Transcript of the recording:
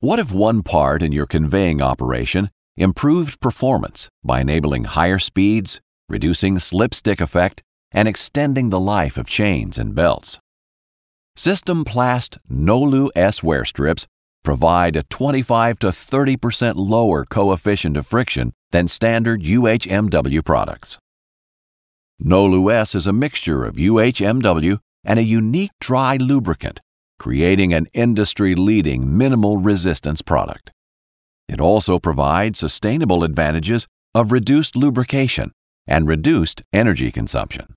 What if one part in your conveying operation improved performance by enabling higher speeds, reducing slipstick effect, and extending the life of chains and belts? System Plast Nolu S wear strips provide a 25 to 30% lower coefficient of friction than standard UHMW products. Nolu S is a mixture of UHMW and a unique dry lubricant, creating an industry-leading minimal resistance product. It also provides sustainable advantages of reduced lubrication and reduced energy consumption.